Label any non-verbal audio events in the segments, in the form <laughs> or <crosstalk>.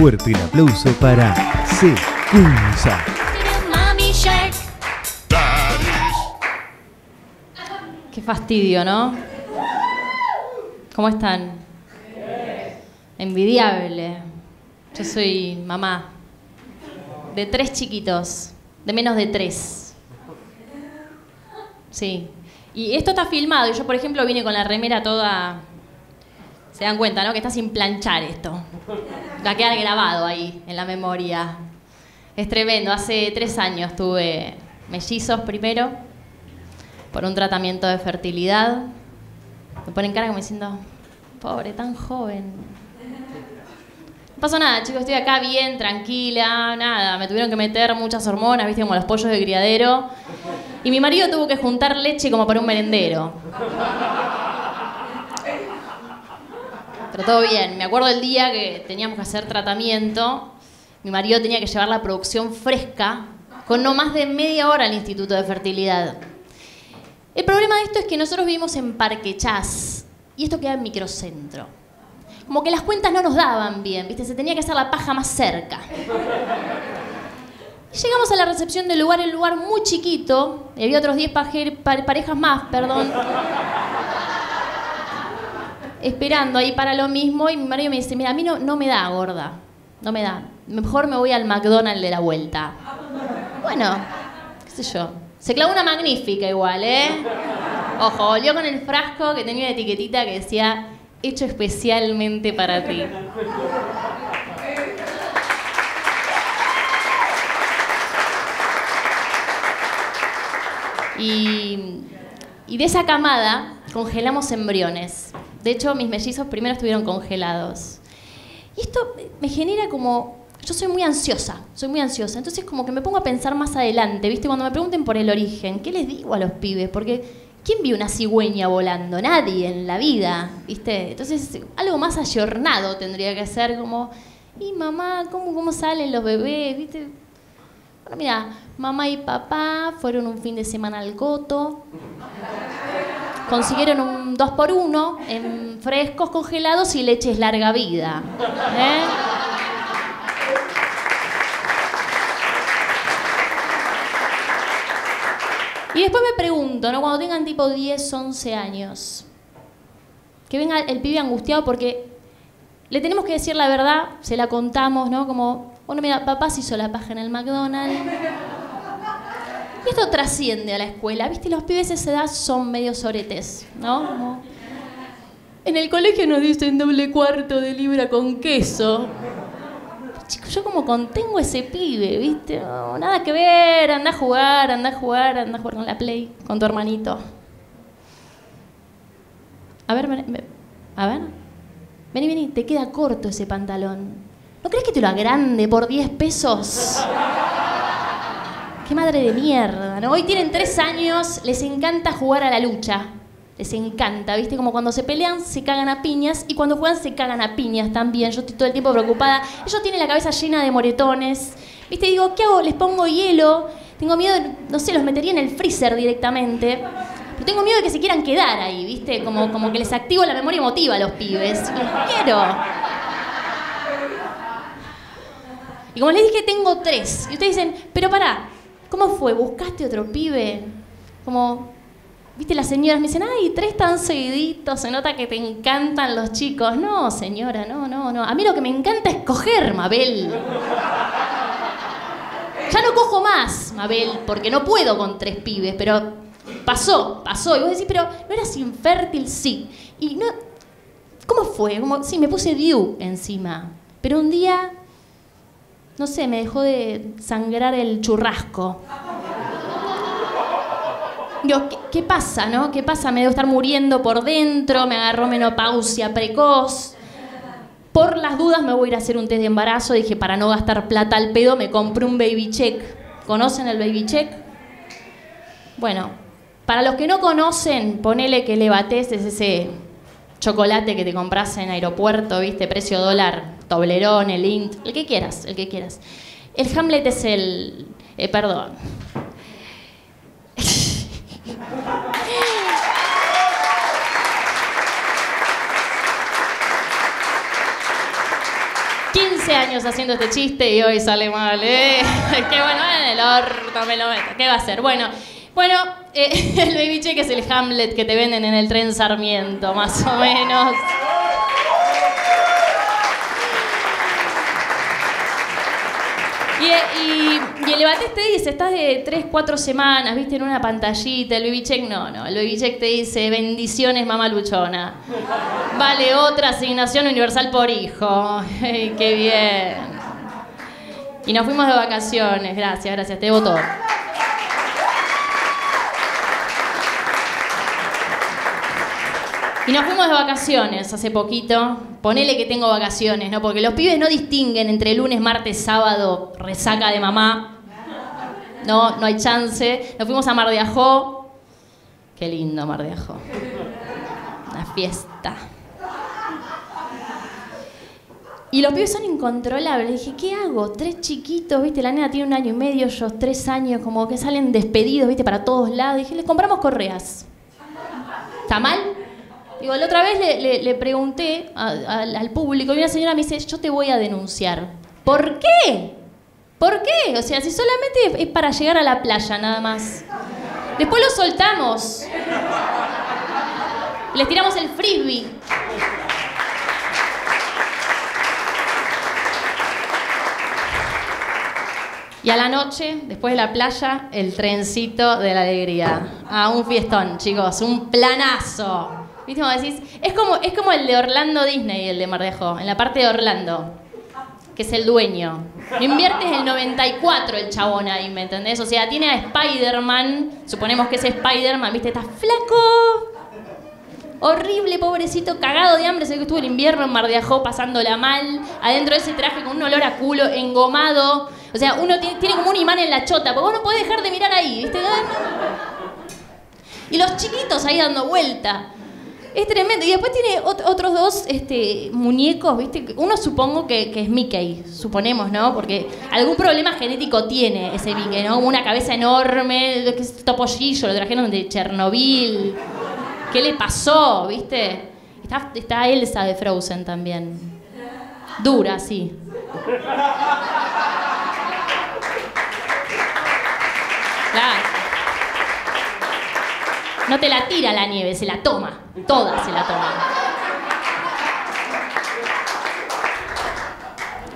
fuerte el aplauso para Secunza. Qué fastidio, ¿no? ¿Cómo están? Envidiable. Yo soy mamá de tres chiquitos, de menos de tres. Sí. Y esto está filmado y yo, por ejemplo, vine con la remera toda... Se dan cuenta, ¿no? Que está sin planchar esto. Va a quedar grabado ahí, en la memoria. Es tremendo. Hace tres años tuve mellizos primero por un tratamiento de fertilidad. Me ponen cara como diciendo, pobre, tan joven. No pasó nada, chicos, estoy acá bien, tranquila, nada. Me tuvieron que meter muchas hormonas, viste, como los pollos de criadero. Y mi marido tuvo que juntar leche como para un merendero. Todo bien. Me acuerdo el día que teníamos que hacer tratamiento. Mi marido tenía que llevar la producción fresca con no más de media hora al Instituto de Fertilidad. El problema de esto es que nosotros vivimos en Parque Chas y esto queda en microcentro. Como que las cuentas no nos daban bien, ¿viste? Se tenía que hacer la paja más cerca. Llegamos a la recepción del lugar, el lugar muy chiquito, había otros 10 parejas más, perdón, esperando ahí para lo mismo, y mi marido me dice, mira, a mí no, no me da gorda, no me da, mejor me voy al McDonald's de la vuelta. Bueno, qué sé yo, se clavó una magnífica igual, ¿eh? Ojo, volvió con el frasco que tenía una etiquetita que decía, hecho especialmente para ti. Y, y de esa camada congelamos embriones. De hecho, mis mellizos primero estuvieron congelados. Y esto me genera como... Yo soy muy ansiosa, soy muy ansiosa. Entonces como que me pongo a pensar más adelante, ¿viste? Cuando me pregunten por el origen, ¿qué les digo a los pibes? Porque ¿quién vio una cigüeña volando? Nadie en la vida, ¿viste? Entonces algo más ayornado tendría que ser como... Y mamá, ¿cómo, cómo salen los bebés? ¿Viste? Bueno, mira, mamá y papá fueron un fin de semana al Goto. Consiguieron un 2 por 1 en frescos congelados y leches larga vida. ¿eh? Y después me pregunto, ¿no? Cuando tengan tipo 10, 11 años, que venga el pibe angustiado porque le tenemos que decir la verdad, se la contamos, ¿no? Como, bueno, mira, papá se hizo la paja en el McDonald's. Y esto trasciende a la escuela, ¿viste? Los pibes de esa edad son medio soretes, ¿no? En el colegio nos dicen doble cuarto de libra con queso. Chicos, yo como contengo ese pibe, ¿viste? No, nada que ver, anda a jugar, anda a jugar, anda a jugar con la Play, con tu hermanito. A ver, a ver. Vení, vení, te queda corto ese pantalón. ¿No crees que te lo agrande por 10 pesos? Qué madre de mierda, ¿no? Hoy tienen tres años, les encanta jugar a la lucha. Les encanta, ¿viste? Como cuando se pelean se cagan a piñas y cuando juegan se cagan a piñas también. Yo estoy todo el tiempo preocupada. Ellos tienen la cabeza llena de moretones. ¿Viste? Digo, ¿qué hago? Les pongo hielo. Tengo miedo, no sé, los metería en el freezer directamente. Pero tengo miedo de que se quieran quedar ahí, ¿viste? Como, como que les activo la memoria emotiva a los pibes. Los quiero. Y como les dije, tengo tres. Y ustedes dicen, pero pará, ¿cómo fue? ¿Buscaste otro pibe? Como, viste, las señoras me dicen, ay, tres tan seguiditos, se nota que te encantan los chicos. No, señora, no, no, no. A mí lo que me encanta es coger, Mabel. Ya no cojo más, Mabel, porque no puedo con tres pibes, pero pasó, pasó. Y vos decís, pero ¿no eras infértil? Sí. Y no... ¿Cómo fue? Como, sí, me puse Diu encima. Pero un día no sé, me dejó de sangrar el churrasco. Digo, ¿qué, pasa, no? ¿Qué pasa? Me debo estar muriendo por dentro, me agarró menopausia precoz. Por las dudas me voy a ir a hacer un test de embarazo. Dije, para no gastar plata al pedo, me compré un baby check. ¿Conocen el baby check? Bueno, para los que no conocen, ponele que le batés es ese chocolate que te compras en aeropuerto, ¿viste? Precio dólar, Toblerone, el Int, el que quieras, el que quieras. El Hamlet es el... eh, perdón. <laughs> 15 años haciendo este chiste y hoy sale mal, ¿eh? <laughs> Qué bueno, en el orto me lo meto. ¿Qué va a hacer? Bueno, bueno, eh, <laughs> el baby check es el Hamlet que te venden en el tren Sarmiento, más o menos. Y, el Evates te dice, estás de 3, 4 semanas, viste, en una pantallita, el baby check, no, no, el baby check te dice, bendiciones, mamá luchona. Vale otra asignación universal por hijo. <laughs> Qué bien. Y nos fuimos de vacaciones, gracias, gracias, te debo Y nos fuimos de vacaciones hace poquito. Ponele que tengo vacaciones, ¿no? Porque los pibes no distinguen entre lunes, martes, sábado, resaca de mamá. No, no hay chance. Nos fuimos a Mar. Qué lindo Mar. Una fiesta. Y los pibes son incontrolables. Dije, ¿qué hago? Tres chiquitos, ¿viste? La nena tiene un año y medio, ellos tres años, como que salen despedidos, ¿viste? Para todos lados. Dije, les compramos correas. ¿Está mal? Digo, la otra vez le, le- pregunté a- a- al público y una señora me dice, yo te voy a denunciar. ¿Por qué? ¿Por qué? O sea, si solamente es para llegar a la playa nada más. Después lo soltamos. Les tiramos el frisbee. Y a la noche, después de la playa, el trencito de la alegría. Ah, un fiestón, chicos, un planazo. ¿Viste cómo decís? Es como, es como el de Orlando Disney, el de Mardejo, en la parte de Orlando, que es el dueño. No inviertes el 94 el chabón ahí, ¿me entendés? O sea, tiene a Spider-Man, suponemos que es Spider-Man, ¿viste? Está flaco, Horrible, pobrecito, cagado de hambre. Sé que estuvo el invierno en Mar de Ajó pasándola mal. Adentro de ese traje con un olor a culo, engomado. O sea, uno tiene, tiene como un imán en la chota, porque vos no podés dejar de mirar ahí, ¿viste? Y los chiquitos ahí dando vuelta. Es tremendo. Y después tiene ot- otros dos este, muñecos, ¿viste? Uno supongo que, es Mickey, suponemos, ¿no? Porque algún problema genético tiene ese Mickey, ¿no? Una cabeza enorme, que es topollillo, lo trajeron de Chernobyl. ¿Qué le pasó, viste? Está, está Elsa de Frozen también. Dura, sí. Claro. No te la tira la nieve, se la toma. Toda se la toma.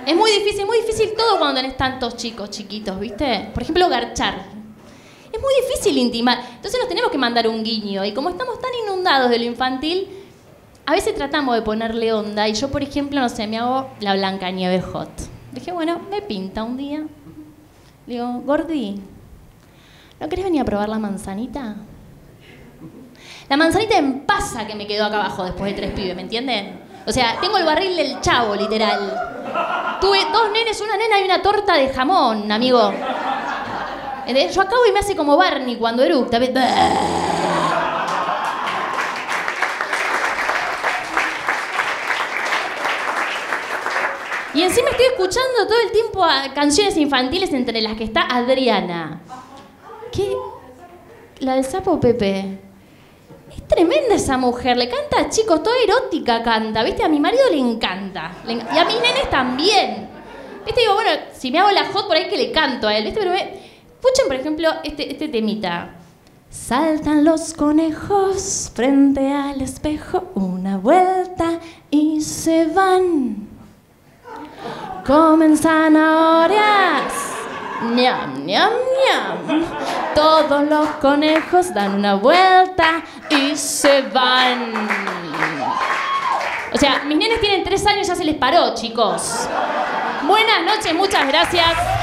Es muy difícil, muy difícil todo cuando tenés tantos chicos chiquitos, ¿viste? Por ejemplo, garchar. Es muy difícil intimar. Entonces nos tenemos que mandar un guiño. Y como estamos tan inundados de lo infantil, a veces tratamos de ponerle onda. Y yo, por ejemplo, no sé, me hago la blanca nieve hot. Dije, bueno, me pinta un día. Digo, Gordi, ¿no querés venir a probar la manzanita? La manzanita en pasa que me quedó acá abajo después de tres pibes, ¿me entienden? O sea, tengo el barril del chavo, literal. Tuve dos nenes, una nena y una torta de jamón, amigo. Yo acabo y me hace como Barney cuando eructa. Y encima estoy escuchando todo el tiempo a canciones infantiles entre las que está Adriana. ¿Qué? La del sapo Pepe. Es tremenda esa mujer, le canta a chicos, toda erótica canta, ¿viste? A mi marido le encanta. Y a mis nenes también. ¿Viste? Digo, bueno, si me hago la hot por ahí que le canto a él, ¿viste? Pero me... escuchen, por ejemplo, este, este temita. Saltan los conejos frente al espejo, una vuelta y se van. Comen zanahorias. Ñam, ñam, ñam. Todos los conejos dan una vuelta y se van. O sea, mis nenes tienen tres años, ya se les paró, chicos. Buenas noches, muchas gracias.